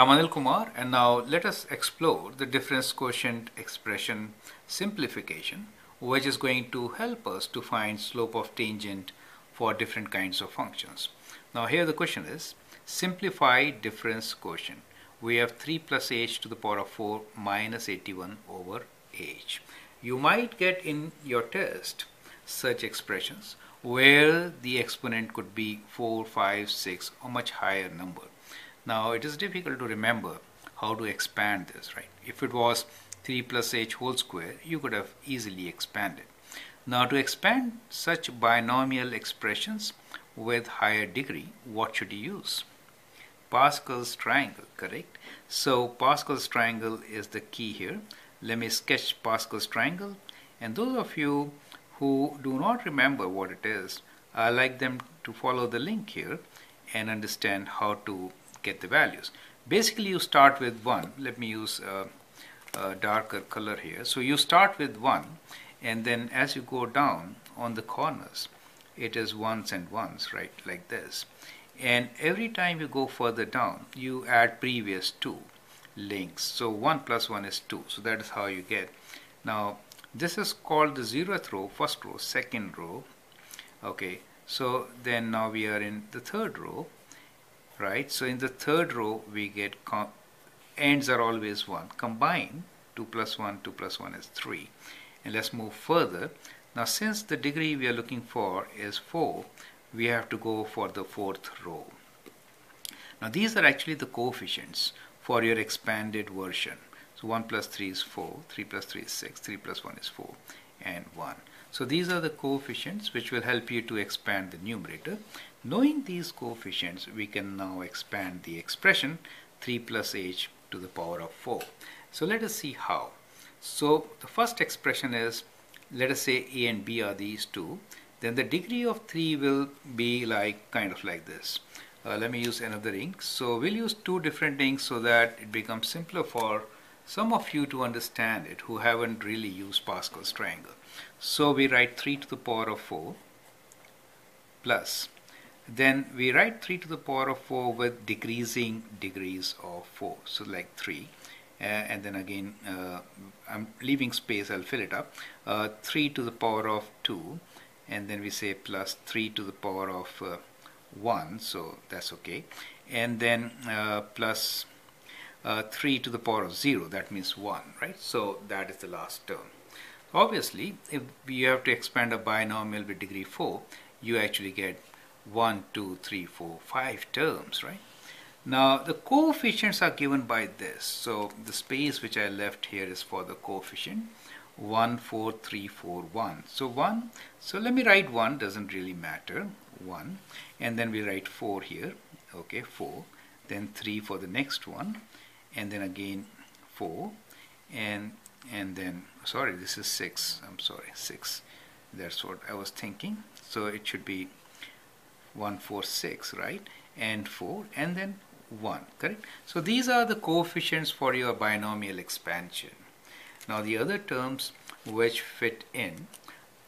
I'm Anil Kumar and now let us explore the difference quotient expression simplification which is going to help us to find slope of tangent for different kinds of functions. Now here the question is simplify difference quotient. We have 3 plus h to the power of 4 minus 81 over h. You might get in your test such expressions where the exponent could be 4, 5, 6 or much higher number. Now it is difficult to remember how to expand this, right? If it was 3 plus h whole square, you could have easily expanded. Now to expand such binomial expressions with higher degree, what should you use? Pascal's triangle, correct? So Pascal's triangle is the key here. Let me sketch Pascal's triangle. And those of you who do not remember what it is, I like them to follow the link here and understand how to get the values. Basically, you start with 1. Let me use a, a darker color here. So you start with 1 and then as you go down on the corners, it is ones and ones, right, like this. And every time you go further down, you add previous two links. So 1 plus 1 is 2. So that is how you get. Now, this is called the zeroth row, first row, second row. Okay, so then now we are in the third row right? So in the third row, we get ends are always 1. Combine 2 plus 1, 2 plus 1 is 3. And let's move further. Now since the degree we are looking for is 4, we have to go for the fourth row. Now these are actually the coefficients for your expanded version. So 1 plus 3 is 4, 3 plus 3 is 6, 3 plus 1 is 4, and 1. So these are the coefficients which will help you to expand the numerator. Knowing these coefficients, we can now expand the expression 3 plus h to the power of 4. So let us see how. So the first expression is, let us say a and b are these two. Then the degree of 3 will be like kind of like this. Uh, let me use another ink. So we'll use two different inks so that it becomes simpler for some of you to understand it who haven't really used Pascal's triangle. So we write 3 to the power of 4 plus. Then we write 3 to the power of 4 with decreasing degrees of 4 so like 3 uh, and then again uh, I'm leaving space I'll fill it up. Uh, 3 to the power of 2 and then we say plus 3 to the power of uh, 1 so that's okay. And then uh, plus, uh, 3 to the power of 0 that means 1 right so that is the last term obviously if you have to expand a binomial with degree 4 you actually get one, two, three, four, five terms, right? Now the coefficients are given by this. So the space which I left here is for the coefficient 1, 4, 3, 4, 1. So 1, so let me write 1, doesn't really matter, 1. And then we write 4 here, okay, 4. Then 3 for the next one. And then again 4. And, and then, sorry, this is 6, I'm sorry, 6. That's what I was thinking. So it should be 1, 4, 6, right? And 4, and then 1, correct? So these are the coefficients for your binomial expansion. Now the other terms which fit in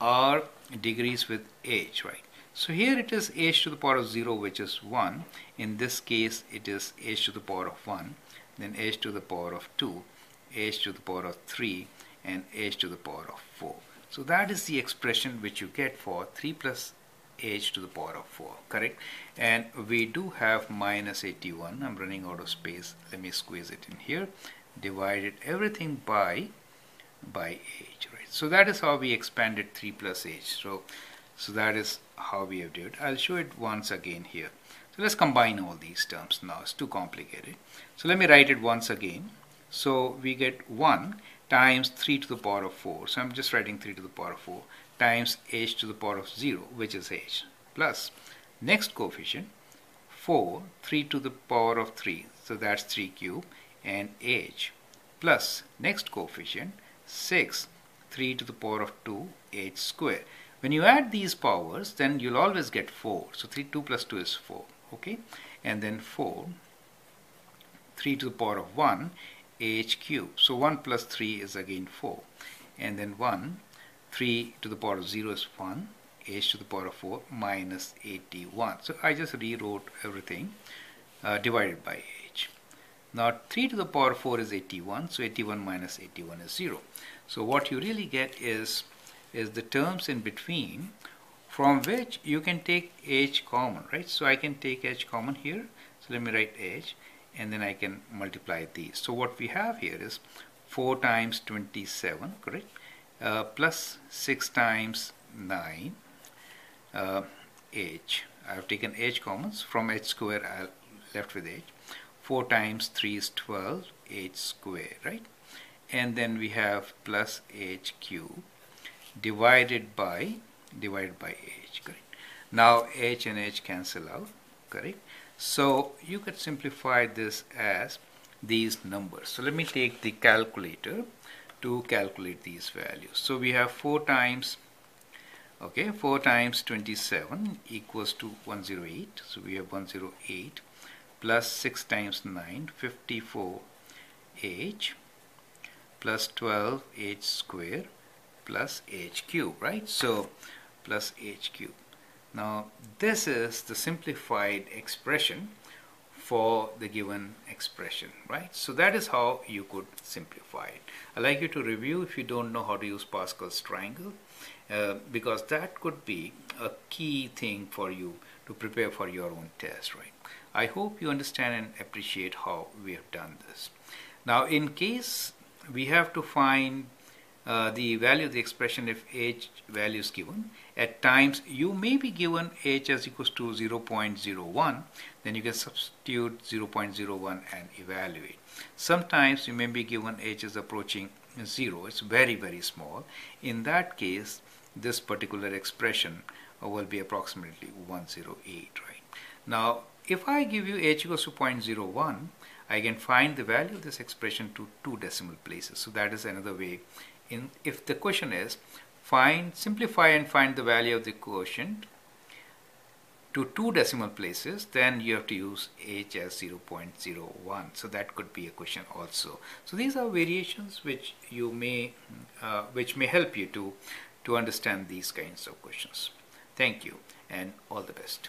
are degrees with h, right? So here it is h to the power of 0 which is 1. In this case it is h to the power of 1, then h to the power of 2, h to the power of 3 and h to the power of 4. So that is the expression which you get for 3 plus h to the power of 4 correct? And we do have minus 81 I'm running out of space. Let me squeeze it in here. Divided everything by by h right? So that is how we expanded 3 plus h. So so that is how we have did. It I'll show it once again here so let's combine all these terms now. It's too complicated. So let me write it once again. So we get 1 times 3 to the power of 4 so I'm just writing 3 to the power of 4 times h to the power of 0 which is h plus next coefficient 4 3 to the power of 3 so that's 3 cube and h plus next coefficient 6 3 to the power of 2 h square. When you add these powers then you'll always get 4 so 3 2 plus 2 is 4 okay and then 4 3 to the power of 1 h cube so 1 plus 3 is again 4 and then 1 3 to the power of 0 is 1 h to the power of 4 minus 81 so I just rewrote everything uh, divided by h. Now 3 to the power of 4 is 81, so 81 minus 81 is 0. So what you really get is, is the terms in between from which you can take h common, right? So I can take h common here. So let me write h and then I can multiply these. So what we have here is 4 times 27, correct? Uh, plus 6 times 9 uh, h. I have taken h commons from h square I left with h. 4 times 3 is 12 h square, right? And then we have plus h cube divided by divided by h, correct? Now h and h cancel out, correct? So you could simplify this as these numbers. So let me take the calculator to calculate these values. So we have 4 times okay 4 times 27 equals to 108 so we have 108 plus 6 times 9 54 h plus 12 h square plus h cube right so plus h cube now this is the simplified expression for the given expression right? So that is how you could simplify it. I'd like you to review if you don't know how to use Pascal's triangle uh, because that could be a key thing for you to prepare for your own test right? I hope you understand and appreciate how we have done this. Now in case we have to find uh, the value of the expression if h value is given. At times you may be given h as equals to 0.01 then you can substitute 0.01 and evaluate. Sometimes you may be given h is approaching 0 it's very very small. In that case this particular expression will be approximately 108 right. Now if I give you h equals to 0.01 I can find the value of this expression to two decimal places. So that is another way in if the question is find simplify and find the value of the quotient to two decimal places then you have to use h as 0.01 so that could be a question also. So these are variations which you may uh, which may help you to to understand these kinds of questions. Thank you and all the best